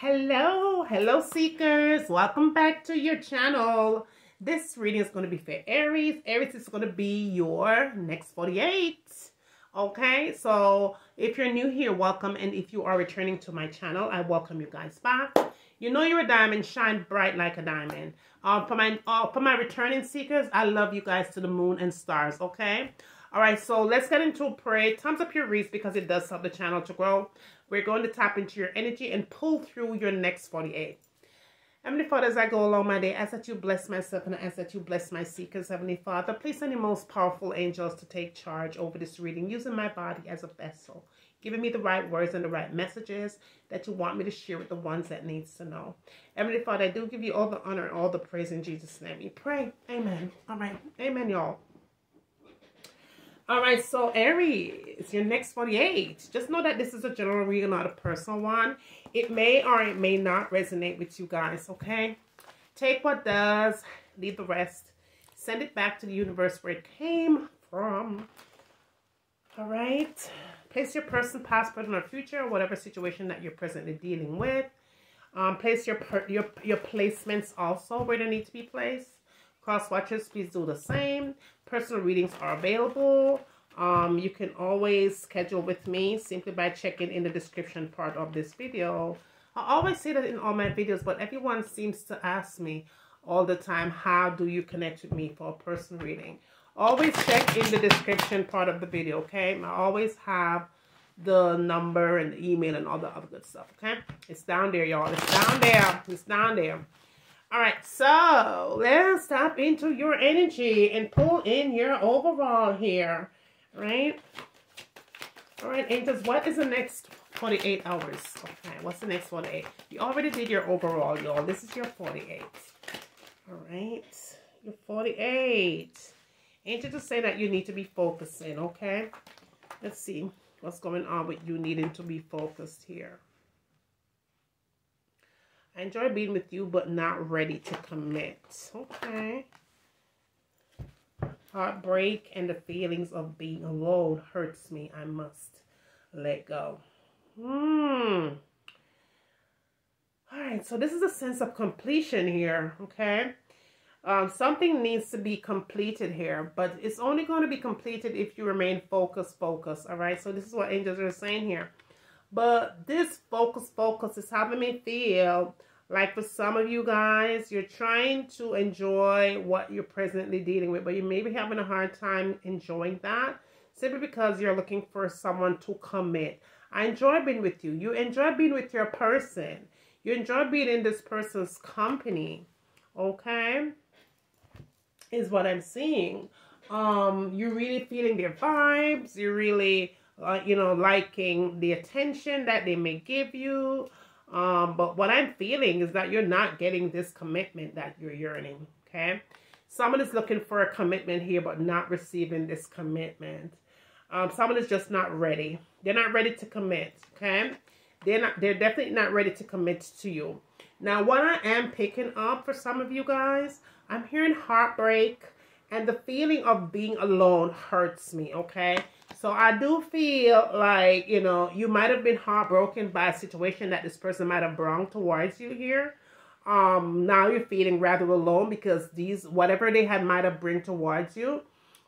Hello, hello seekers. Welcome back to your channel. This reading is going to be for Aries. Aries is going to be your next 48. Okay, so if you're new here, welcome. And if you are returning to my channel, I welcome you guys back. You know you're a diamond, shine bright like a diamond. Uh, for my uh, for my returning seekers, I love you guys to the moon and stars, okay? All right, so let's get into a pray. Thumbs up your reads because it does help the channel to grow. We're going to tap into your energy and pull through your next 48. Heavenly Father, as I go along my day, as that you bless myself and as that you bless my seekers, Heavenly Father, please send the most powerful angels to take charge over this reading, using my body as a vessel, giving me the right words and the right messages that you want me to share with the ones that needs to know. Heavenly Father, I do give you all the honor and all the praise in Jesus' name. We pray. Amen. All right. Amen, y'all. All right, so Aries, your next 48. Just know that this is a general reading, not a personal one. It may or it may not resonate with you guys, okay? Take what does, leave the rest. Send it back to the universe where it came from. All right. Place your person, past, present, or future, whatever situation that you're presently dealing with. Um, place your, your, your placements also where they need to be placed. Cross watchers, please do the same. Personal readings are available. Um, you can always schedule with me simply by checking in the description part of this video. I always say that in all my videos, but everyone seems to ask me all the time, how do you connect with me for a personal reading? Always check in the description part of the video, okay? I always have the number and the email and all the other good stuff, okay? It's down there, y'all. It's down there. It's down there. All right, so let's tap into your energy and pull in your overall here, right? All right, angels, what is the next 48 hours? Okay, what's the next 48? You already did your overall, y'all. This is your 48. All right, your 48. Angels just say that you need to be focusing, okay? Let's see what's going on with you needing to be focused here. I enjoy being with you, but not ready to commit. Okay. Heartbreak and the feelings of being alone hurts me. I must let go. Hmm. All right, so this is a sense of completion here, okay? Um, something needs to be completed here, but it's only going to be completed if you remain focused, focused, all right? So this is what angels are saying here. But this focus, focus is having me feel like for some of you guys, you're trying to enjoy what you're presently dealing with, but you may be having a hard time enjoying that simply because you're looking for someone to commit. I enjoy being with you. You enjoy being with your person. You enjoy being in this person's company. Okay? Is what I'm seeing. Um, you're really feeling their vibes. You're really, uh, you know, liking the attention that they may give you. Um, but what I'm feeling is that you're not getting this commitment that you're yearning, okay? Someone is looking for a commitment here, but not receiving this commitment. Um, someone is just not ready. They're not ready to commit, okay? They're not. They're definitely not ready to commit to you. Now, what I am picking up for some of you guys, I'm hearing heartbreak, and the feeling of being alone hurts me, okay? So I do feel like, you know, you might have been heartbroken by a situation that this person might have brought towards you here. Um, now you're feeling rather alone because these, whatever they had might have bring towards you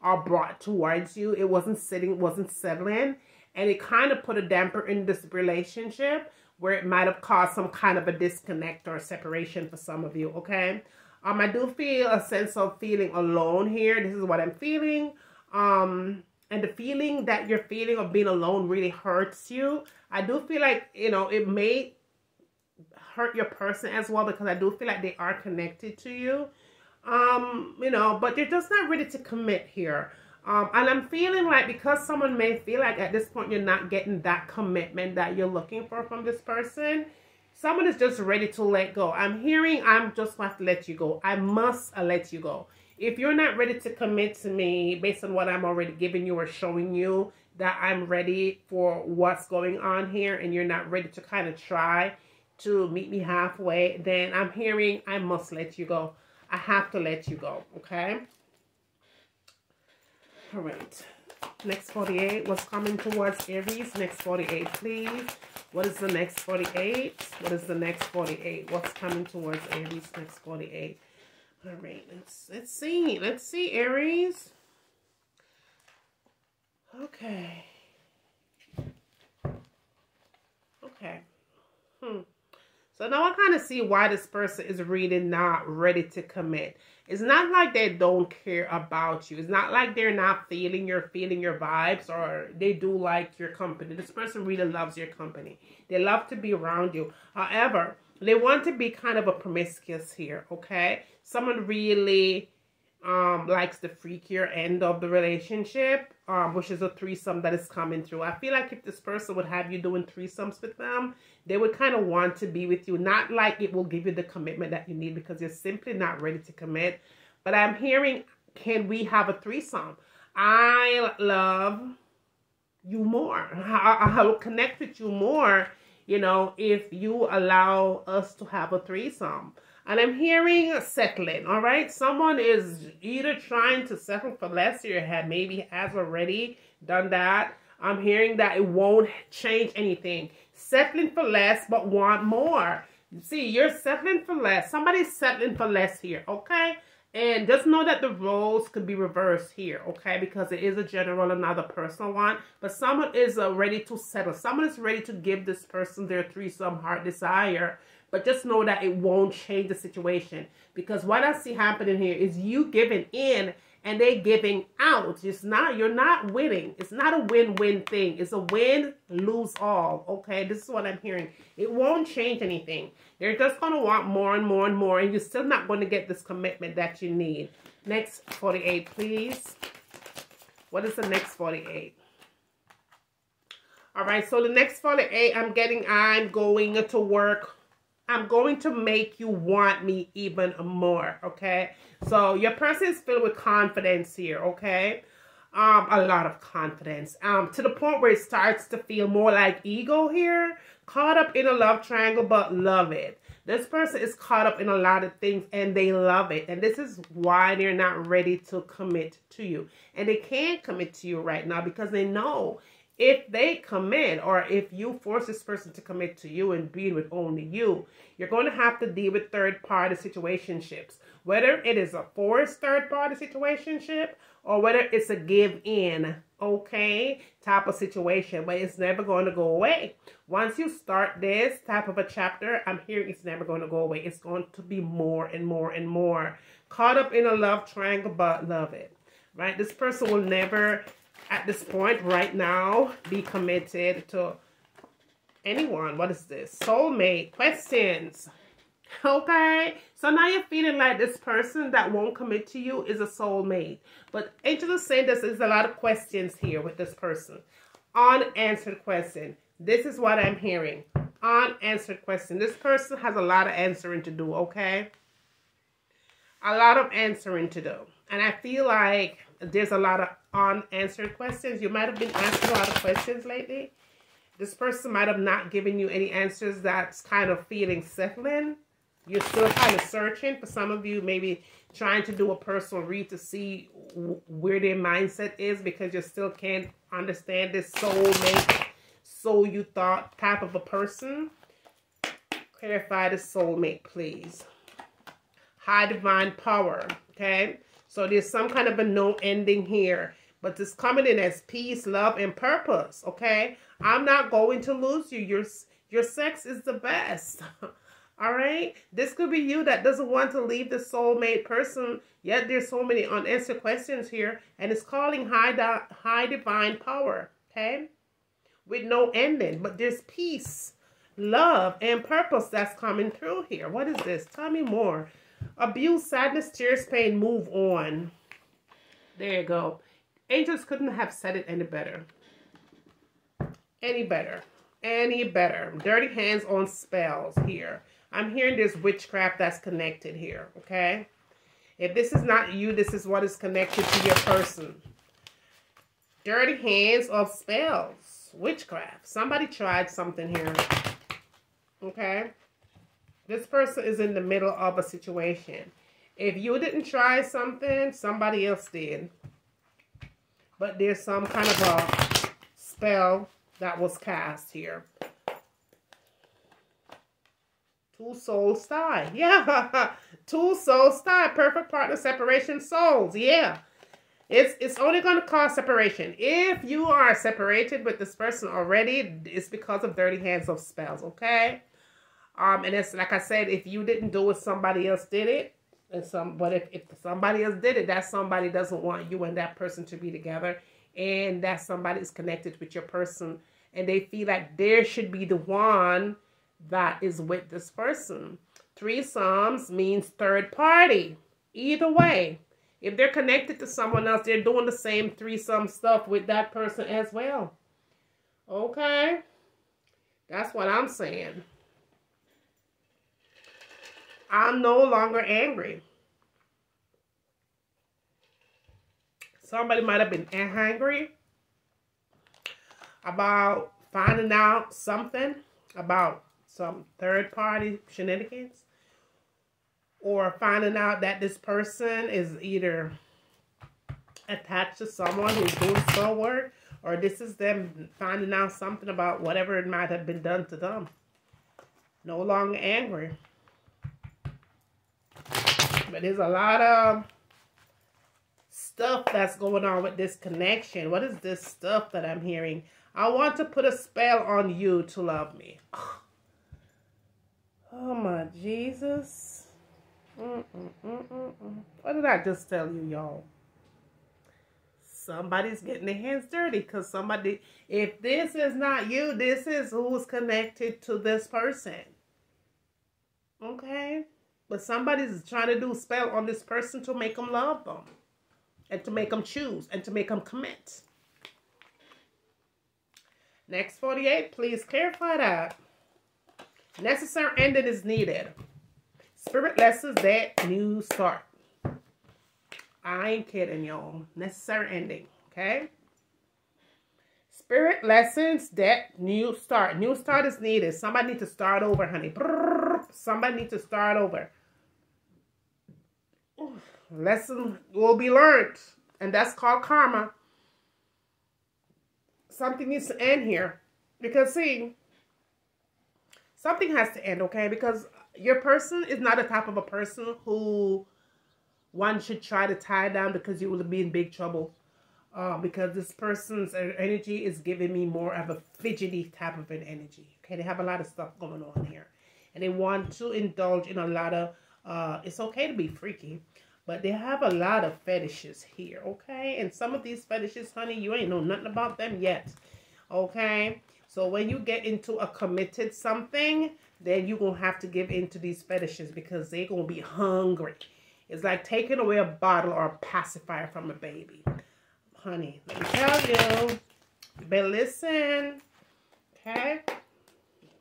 or brought towards you, it wasn't sitting, wasn't settling. And it kind of put a damper in this relationship where it might have caused some kind of a disconnect or separation for some of you, okay? Um, I do feel a sense of feeling alone here. This is what I'm feeling. Um, and the feeling that you're feeling of being alone really hurts you, I do feel like, you know, it may hurt your person as well because I do feel like they are connected to you. Um, you know, but you're just not ready to commit here. Um, and I'm feeling like because someone may feel like at this point you're not getting that commitment that you're looking for from this person, someone is just ready to let go. I'm hearing I'm just going to let you go. I must let you go if you're not ready to commit to me based on what I'm already giving you or showing you that I'm ready for what's going on here and you're not ready to kind of try to meet me halfway, then I'm hearing I must let you go. I have to let you go, okay? All right. Next 48, what's coming towards Aries? Next 48, please. What is the next 48? What is the next 48? What's coming towards Aries next 48? All right, let's let's see. Let's see, Aries. Okay. Okay. Hmm. So now I kind of see why this person is really not ready to commit. It's not like they don't care about you. It's not like they're not feeling your feeling your vibes or they do like your company. This person really loves your company. They love to be around you. However, they want to be kind of a promiscuous here, okay? Someone really um likes the freakier end of the relationship um which is a threesome that is coming through. I feel like if this person would have you doing threesomes with them they would kind of want to be with you. Not like it will give you the commitment that you need because you're simply not ready to commit. But i'm hearing can we have a threesome? I love you more. I, I will connect with you more you know if you allow us to have a threesome and I'm hearing settling, all right? Someone is either trying to settle for less or had maybe has already done that. I'm hearing that it won't change anything. Settling for less but want more. See, you're settling for less. Somebody's settling for less here, okay? And just know that the roles could be reversed here, okay? Because it is a general and not a personal one. But someone is uh, ready to settle. Someone is ready to give this person their threesome heart desire but just know that it won't change the situation. Because what I see happening here is you giving in and they giving out. It's not, you're not winning. It's not a win-win thing. It's a win, lose all. Okay, this is what I'm hearing. It won't change anything. You're just going to want more and more and more, and you're still not going to get this commitment that you need. Next 48, please. What is the next 48? All right, so the next 48, I'm getting, I'm going to work I'm going to make you want me even more, okay? So your person is filled with confidence here, okay? Um, a lot of confidence. Um, to the point where it starts to feel more like ego here. Caught up in a love triangle, but love it. This person is caught up in a lot of things and they love it. And this is why they're not ready to commit to you. And they can't commit to you right now because they know if they commit or if you force this person to commit to you and be with only you, you're going to have to deal with third party situationships. Whether it is a forced third party situationship or whether it's a give in, okay, type of situation, but it's never going to go away. Once you start this type of a chapter, I'm hearing it's never going to go away. It's going to be more and more and more. Caught up in a love triangle, but love it. Right? This person will never at this point right now be committed to anyone. What is this? Soulmate questions. Okay, so now you're feeling like this person that won't commit to you is a soulmate. But Angel is saying this is a lot of questions here with this person. Unanswered question. This is what I'm hearing. Unanswered question. This person has a lot of answering to do, okay? A lot of answering to do. And I feel like there's a lot of unanswered questions. You might have been asking a lot of questions lately. This person might have not given you any answers that's kind of feeling settling. You're still kind of searching. For some of you, maybe trying to do a personal read to see where their mindset is because you still can't understand this soulmate, so you thought type of a person. Clarify the soulmate, please. High divine power, okay? So there's some kind of a no ending here. But it's coming in as peace, love, and purpose. Okay? I'm not going to lose you. Your, your sex is the best. All right? This could be you that doesn't want to leave the soulmate person. Yet there's so many unanswered questions here. And it's calling high, high divine power. Okay? With no ending. But there's peace, love, and purpose that's coming through here. What is this? Tell me more. Abuse, sadness, tears, pain, move on. There you go. Angels couldn't have said it any better. Any better. Any better. Dirty hands on spells here. I'm hearing there's witchcraft that's connected here, okay? If this is not you, this is what is connected to your person. Dirty hands of spells. Witchcraft. Somebody tried something here. Okay? This person is in the middle of a situation. If you didn't try something, somebody else did. But there's some kind of a spell that was cast here. Two souls tie. Yeah. Two souls tie. Perfect partner separation souls. Yeah. It's it's only going to cause separation. If you are separated with this person already, it's because of dirty hands of spells, okay? Um, and it's like I said, if you didn't do it, somebody else did it. And some but if, if somebody else did it, that somebody doesn't want you and that person to be together. And that somebody is connected with your person and they feel like there should be the one that is with this person. Threesomes means third party. Either way, if they're connected to someone else, they're doing the same threesome stuff with that person as well. Okay? That's what I'm saying. I'm no longer angry. Somebody might have been angry about finding out something about some third party shenanigans or finding out that this person is either attached to someone who's doing spell work or this is them finding out something about whatever it might have been done to them. No longer angry. But there's a lot of stuff that's going on with this connection. What is this stuff that I'm hearing? I want to put a spell on you to love me. Oh my Jesus. Mm -mm -mm what did I just tell you, y'all? Somebody's getting their hands dirty because somebody, if this is not you, this is who's connected to this person. Okay? But somebody's trying to do a spell on this person to make them love them. And to make them choose. And to make them commit. Next 48, please clarify that. Necessary ending is needed. Spirit lessons that new start. I ain't kidding, y'all. Necessary ending, okay? Spirit lessons that new start. New start is needed. Somebody need to start over, honey. Somebody need to start over. Lesson will be learned. And that's called karma. Something needs to end here. Because, see, something has to end, okay? Because your person is not the type of a person who one should try to tie down because you will be in big trouble. Uh, because this person's energy is giving me more of a fidgety type of an energy. Okay, they have a lot of stuff going on here. And they want to indulge in a lot of, uh, it's okay to be freaky, but they have a lot of fetishes here, okay? And some of these fetishes, honey, you ain't know nothing about them yet, okay? So when you get into a committed something, then you're going to have to give in to these fetishes because they're going to be hungry. It's like taking away a bottle or a pacifier from a baby. Honey, let me tell you, better listen, okay?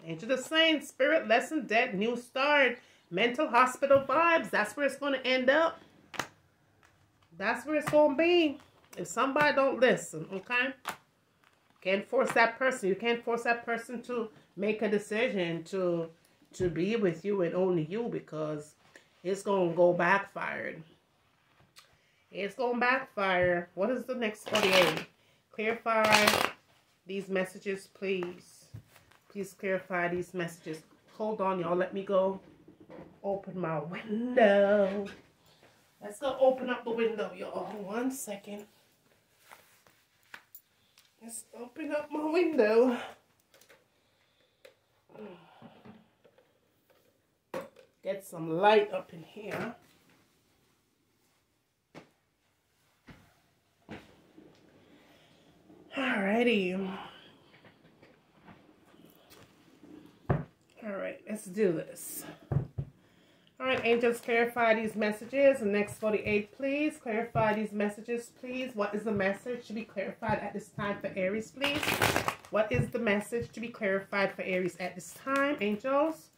Into the same spirit lesson, dead, new start, mental hospital vibes. That's where it's going to end up. That's where it's going to be. If somebody don't listen, okay? Can't force that person. You can't force that person to make a decision to to be with you and only you because it's going to go backfired. It's going to backfire. What is the next 48? Clarify these messages, please. Please clarify these messages. Hold on, y'all. Let me go open my window. Let's go open up the window, y'all. One second. Let's open up my window. Get some light up in here. Alrighty. Alright, let's do this. Alright, angels, clarify these messages. The next 48, please. Clarify these messages, please. What is the message to be clarified at this time for Aries, please? What is the message to be clarified for Aries at this time, angels?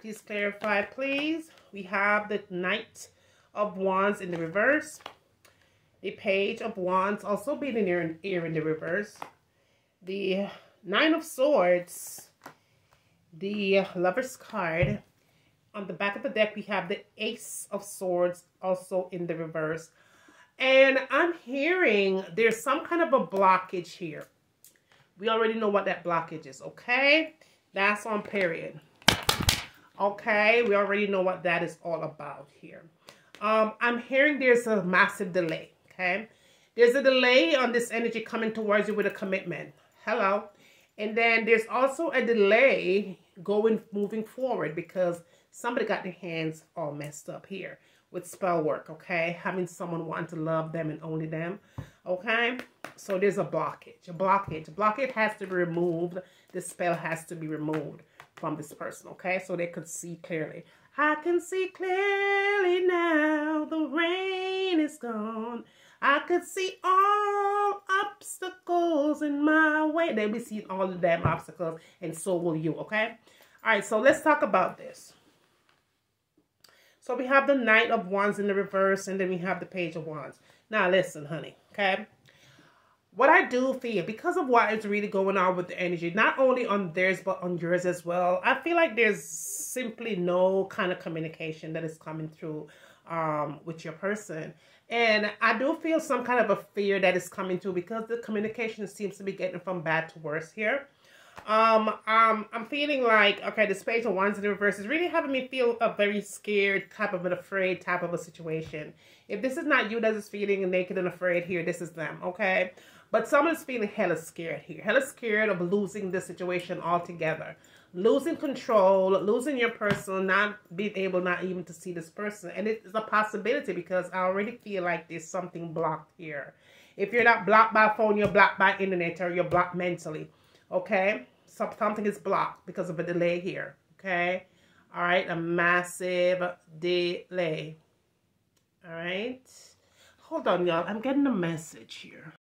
Please clarify, please. We have the Knight of Wands in the reverse. The Page of Wands also being in here, here in the reverse. The Nine of Swords. The Lover's card on the back of the deck, we have the Ace of Swords also in the reverse. And I'm hearing there's some kind of a blockage here. We already know what that blockage is, okay? That's on period. Okay, we already know what that is all about here. Um, I'm hearing there's a massive delay. Okay, there's a delay on this energy coming towards you with a commitment. Hello. And then there's also a delay going moving forward because somebody got their hands all messed up here with spell work, okay? Having someone want to love them and only them, okay? So there's a blockage, a blockage. A blockage has to be removed. The spell has to be removed from this person, okay? So they could see clearly. I can see clearly now. The rain is gone. I could see all obstacles in my way. They'll be seeing all of them obstacles, and so will you, okay? All right, so let's talk about this. So we have the Knight of Wands in the reverse, and then we have the Page of Wands. Now, listen, honey, okay? What I do feel, because of what is really going on with the energy, not only on theirs, but on yours as well, I feel like there's simply no kind of communication that is coming through um, with your person. And I do feel some kind of a fear that is coming through because the communication seems to be getting from bad to worse here. Um, um, I'm feeling like, okay, the space of wands in the reverse is really having me feel a very scared, type of an afraid type of a situation. If this is not you that is feeling naked and afraid here, this is them, okay? But someone's feeling hella scared here. Hella scared of losing the situation altogether. Losing control, losing your person, not being able not even to see this person. And it's a possibility because I already feel like there's something blocked here. If you're not blocked by phone, you're blocked by internet or you're blocked mentally okay? Something is blocked because of a delay here, okay? All right, a massive delay. All right. Hold on, y'all. I'm getting a message here.